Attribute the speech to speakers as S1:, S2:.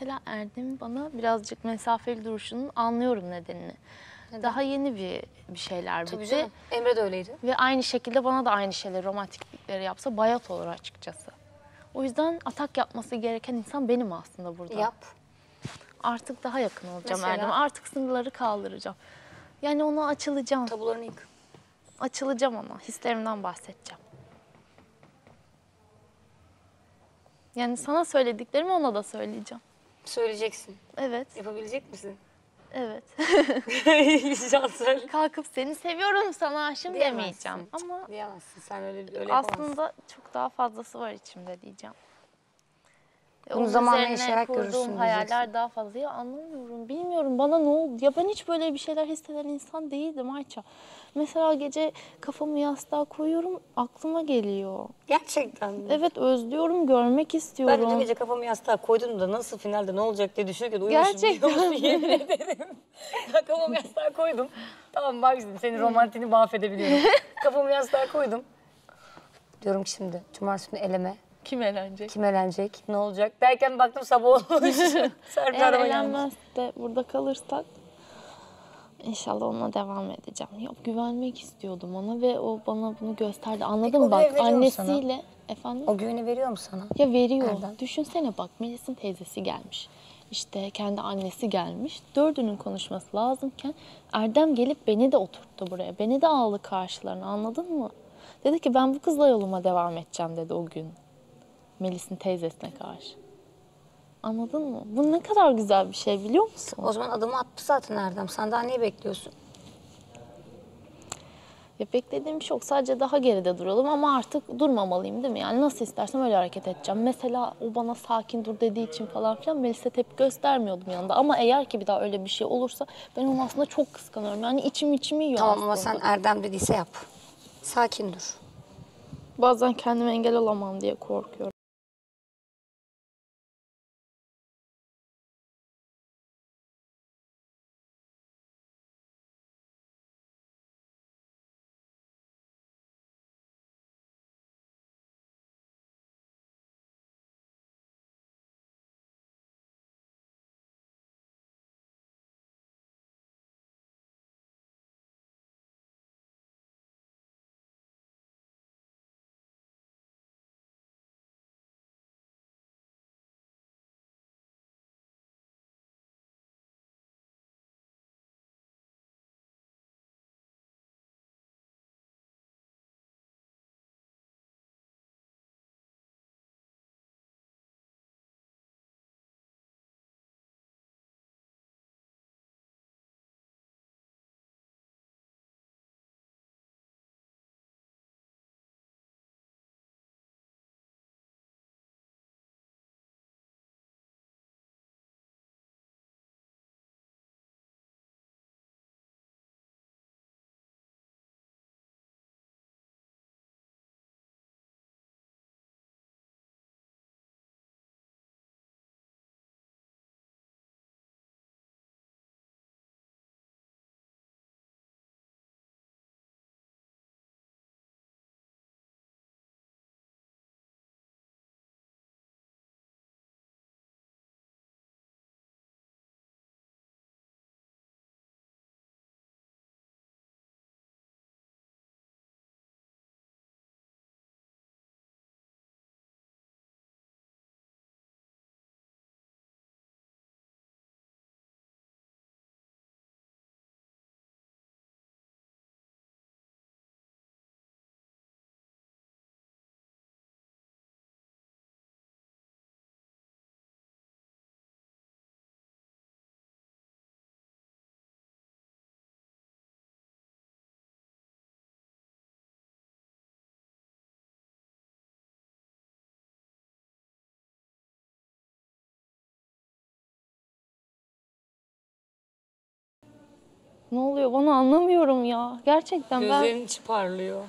S1: mesela Erdem'in bana birazcık mesafeli duruşunun anlıyorum nedenini. Daha yeni bir bir şeyler
S2: Tabii
S1: bitti.
S2: canım. Emre de öyleydi.
S1: Ve aynı şekilde bana da aynı şeyleri, romantiklikleri yapsa bayat olur açıkçası. O yüzden atak yapması gereken insan benim aslında burada.
S2: Yap.
S1: Artık daha yakın olacağım
S2: Mesela?
S1: Erdem'e. Artık sınırları kaldıracağım. Yani ona açılacağım.
S2: Tabularını yık.
S1: Açılacağım ona. Hislerimden bahsedeceğim. Yani sana söylediklerimi ona da söyleyeceğim.
S2: Söyleyeceksin.
S1: Evet,
S2: Yapabilecek misin?
S1: evet.
S2: Şanslar.
S1: Kalkıp seni seviyorum sana aşığım
S2: Diyemezsin.
S1: demeyeceğim. Ama
S2: Diyemezsin. Sen öyle, öyle yapamazsın.
S1: aslında çok daha fazlası var içimde diyeceğim. E,
S2: Bunu
S1: onun
S2: zamanla
S1: üzerine
S2: yaşayarak
S1: kurduğum
S2: görürsün
S1: hayaller
S2: diyeceksin.
S1: daha fazla. Ya anlamıyorum, bilmiyorum. Bana ne oldu? Ya ben hiç böyle bir şeyler hisseden insan değildim Ayça. Mesela gece kafamı yastığa koyuyorum, aklıma geliyor.
S2: Gerçekten mi?
S1: Evet özlüyorum, görmek istiyorum.
S2: Ben de dün gece kafamı yastığa koydum da nasıl finalde ne olacak diye düşünürken uyumuşum.
S1: Gerçekten mi?
S2: Yemin ederim. Ben kafamı yastığa koydum. Tamam bak şimdi senin romantini mahvedebiliyorum. kafamı yastığa koydum. Diyorum ki şimdi cumartesi günü eleme.
S1: Kim eğlenecek?
S2: Kim eğlenecek? Ne olacak? Derken baktım sabah olmuş. Serpil
S1: Eğer
S2: araba gelmiş.
S1: eğlenmez de burada kalırsak inşallah onunla devam edeceğim. Yok güvenmek istiyordum ona ve o bana bunu gösterdi. Anladın
S2: o
S1: mı? Bak
S2: güven veriyor mu sana?
S1: annesiyle efendim
S2: O güveni veriyor mu sana?
S1: ya veriyor.
S2: Erdem.
S1: Düşünsene bak Melis'in teyzesi gelmiş. İşte kendi annesi gelmiş. Dördünün konuşması lazımken Erdem gelip beni de oturttu buraya. Beni de aldı karşılarına anladın mı? Dedi ki ben bu kızla yoluma devam edeceğim dedi o gün. Melis'in teyzesine karşı. Anladın mı? Bu ne kadar güzel bir şey biliyor musun?
S2: O zaman adımı attı zaten Erdem. Sen daha neyi bekliyorsun?
S1: Ya beklediğim bir şey yok. Sadece daha geride duralım ama artık durmamalıyım değil mi? Yani nasıl istersem öyle hareket edeceğim. Mesela o bana sakin dur dediği için falan filan Melis'e tepki göstermiyordum yanında. Ama eğer ki bir daha öyle bir şey olursa ben onu aslında çok kıskanıyorum. Yani içim içimi yiyor
S2: Tamam ama
S1: aslında.
S2: sen Erdem dediyse yap. Sakin dur.
S1: Bazen kendime engel olamam diye korkuyorum. Ne oluyor bana anlamıyorum ya. Gerçekten ben
S2: içi parlıyor.